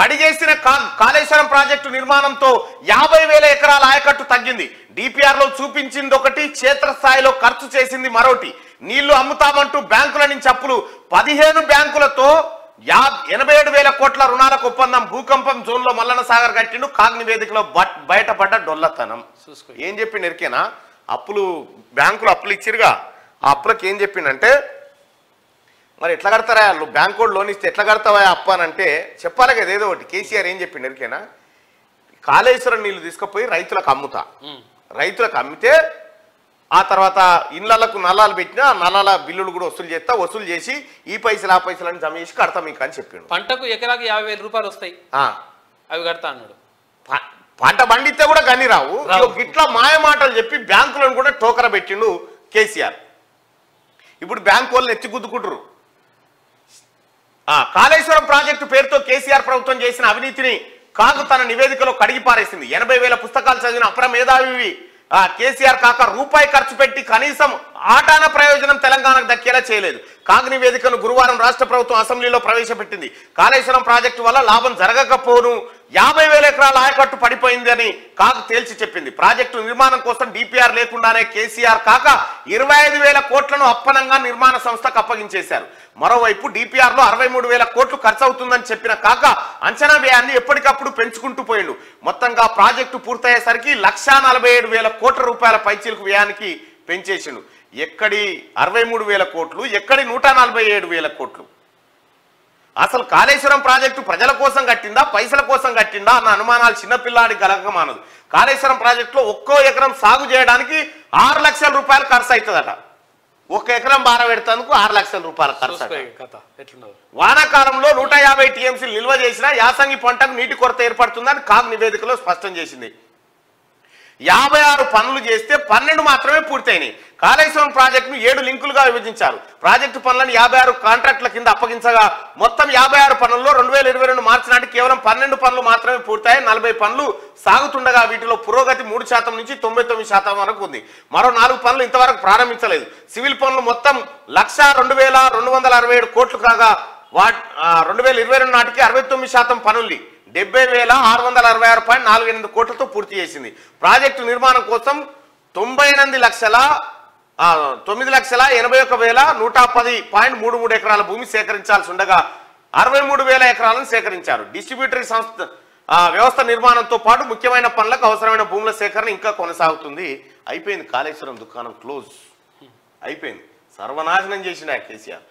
కడిగేసిన Kaleshwaram project నిర్మాణంతో యాభై వేల ఎకరాల ఆయకట్టు తగ్గింది. డిపిఆర్లో చూపించింది ఒకటి క్షేత్రస్థాయిలో ఖర్చు చేసింది మరోటి నీళ్ళు అమ్ముతామంటూ బ్యాంకుల నుంచి అప్పులు. పదిహేను బ్యాంకులతో యా ఎనభై ఏడు వేల కోట్ల రుణాలకు ఒప్పందం. భూకంపం జోన్లో మల్లన్న సాగర్ కట్టిండు. కాగ్ నివేదికలో బయటపడ్డ డొల్లతనం. చూసుకో. ఏం చెప్పిండు ఎరికేనా? అప్పులు బ్యాంకులు అప్పులు ఇచ్చిరుగా. ఆ అప్పులకు ఏం చెప్పిండంటే మరి ఎట్లా కడతారా? వాళ్ళు బ్యాంక్ కూడా లోన్ ఇస్తే ఎట్లా కడతావా అప్ప అని అంటే చెప్పాలి కదా ఏదో ఒకటి. కేసీఆర్ ఏం చెప్పిండు ఎరికేనా? కాళేశ్వరం నీళ్ళు తీసుకుపోయి రైతులకు అమ్ముతా. రైతులకు అమ్మితే ఆ తర్వాత ఇళ్ళకు నల్లాలు పెట్టినా నల్లాల బిల్లులు కూడా వసూలు చేస్తా వసూలు చేసి ఈ పైసలు ఆ పైసలు అని జమ చేసి కడతా మీకు అని చెప్పిండు. పంటకు ఎకరాకి యాభై వేల రూపాయలు వస్తాయి. ఆ, అవి కడతా అన్నాడు. పంట పండితే కూడా గని రావు. గిట్లా మాయ మాటలు చెప్పి బ్యాంకులను కూడా టోకర పెట్టిండు కేసీఆర్. ఇప్పుడు బ్యాంకు వాళ్ళు ఎత్తి గుద్దుకుంటారు కాళేశ్వరం ప్రాజెక్టు పేరుతో కేసీఆర్ ప్రభుత్వం చేసిన అవినీతిని కాకు తన నివేదికలో కడిగి పారేసింది ఎనభై వేల పుస్తకాలు చదివిన అపర మేధావి కేసీఆర్ కాక రూపాయి ఖర్చు పెట్టి కనీసం ఆటాన ప్రయోజనం తెలంగాణకు దక్కేలా చేయలేదు. కాగ్ నివేదికను గురువారం రాష్ట్ర ప్రభుత్వం అసెంబ్లీలో ప్రవేశపెట్టింది. కాళేశ్వరం ప్రాజెక్టు వల్ల లాభం జరగకపోను. యాభై వేల ఎకరాల ఆయకట్టు పడిపోయింది అని తేల్చి చెప్పింది. ప్రాజెక్టు నిర్మాణం కోసం డిపిఆర్ లేకుండానే కేసీఆర్ కాక ఇరవై ఐదు వేల కోట్లను అప్పనంగా నిర్మాణ సంస్థకు అప్పగించేశారు. మరోవైపు డిపిఆర్లో అరవై మూడు వేల కోట్లు ఖర్చు అవుతుందని చెప్పిన కాక అంచనా వ్యయాన్ని ఎప్పటికప్పుడు పెంచుకుంటూ పోయిండు. మొత్తంగా ప్రాజెక్టు పూర్తయ్యేసరికి లక్షా నలభై ఏడు వేల కోట్ల రూపాయల పైచీలకు వ్యయానికి పెంచేసిండు. ఎక్కడి అరవై మూడు వేల కోట్లు ఎక్కడి నూట నలభై ఏడు వేల కోట్లు? అసలు కాళేశ్వరం ప్రాజెక్టు ప్రజల కోసం కట్టిందా పైసల కోసం కట్టిందా అన్న అనుమానాలు చిన్నపిల్లాడి కలగక మానదు. కాళేశ్వరం ప్రాజెక్టులో ఒక్కో ఎకరం సాగు చేయడానికి ఆరు లక్షల రూపాయలు ఖర్చు అవుతుందట ఒక ఎకరం బార పెడతానికి ఆరు లక్షల రూపాయల ఖర్చు వానాకాలంలో నూట యాభై టీఎంసీలు నిల్వ చేసిన యాసంగి పంటకు నీటి కొరత ఏర్పడుతుందని కాగ్ నివేదికలో స్పష్టం చేసింది. యాభై ఆరు పనులు చేస్తే పన్నెండు మాత్రమే పూర్తయినాయి. కాళేశ్వరం ప్రాజెక్టును ఏడు లింకులుగా విభజించారు. ప్రాజెక్టు పనులను యాభై ఆరు కాంట్రాక్టుల కింద అప్పగించగా మొత్తం యాభై ఆరు పనుల్లో రెండు వేల ఇరవై రెండు మార్చి నాటికి కేవలం పన్నెండు పనులు మాత్రమే పూర్తయి నలభై పనులు సాగుతుండగా వీటిలో పురోగతి మూడు శాతం నుంచి తొంభై తొమ్మిది శాతం వరకు ఉంది. మరో నాలుగు పనులు ఇంతవరకు ప్రారంభించలేదు. సివిల్ పనులు మొత్తం లక్ష రెండు వేల రెండు వందల అరవై ఏడు కోట్లు కాగా వా రెండు వేల ఇరవై రెండు నాటికి అరవై తొమ్మిది శాతం పనుల్ని డెబ్బై వేల ఆరు వందల అరవై ఆరు పాయింట్ నాలుగు ఎనిమిది కోట్లతో పూర్తి చేసింది. ప్రాజెక్టు నిర్మాణం కోసం తొంభై ఎనిమిది లక్షల తొమ్మిది లక్షల ఎనభై ఒక వేల నూట పది పాయింట్ మూడు మూడు ఎకరాల భూమి సేకరించాల్సి ఉండగా అరవై మూడు వేల ఎకరాలను సేకరించారు. డిస్ట్రిబ్యూటరీ సంస్థ వ్యవస్థ నిర్మాణంతో పాటు ముఖ్యమైన పనులకు అవసరమైన భూముల సేకరణ ఇంకా కొనసాగుతుంది. అయిపోయింది కాళేశ్వరం దుకాణం క్లోజ్. అయిపోయింది. సర్వనాశనం చేసిన కేసీఆర్.